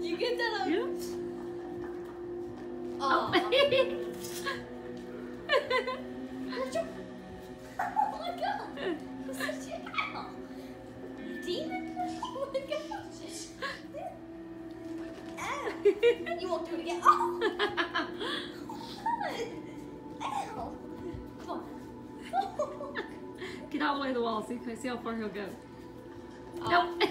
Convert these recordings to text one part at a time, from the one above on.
you get that on? Yeah. Oh. oh my god. A. Demon? Oh my gosh. You won't do it again. Oh. Ow. Come on. Get all the way to the wall. See, see how far he'll go. Oh. Nope.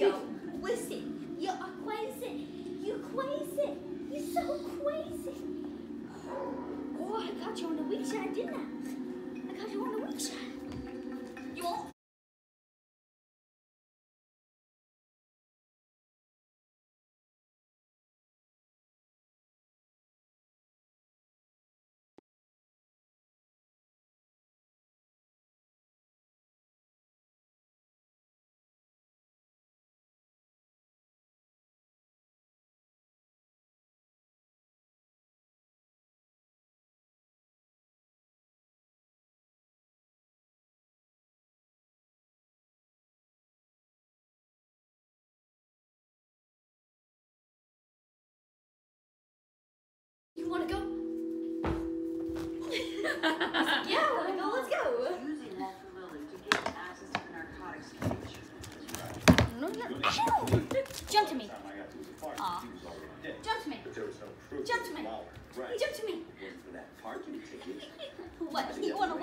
Nico, listen. You are crazy. You want to go? yeah, I want to go. Let's go. using Walter Lilly to gain access to the narcotics cage. No, no. Ow! Jump to me. Aw. Jump to me. But there was no proof. Jump to me. Right. Jump to me. For that parking ticket. What? You want to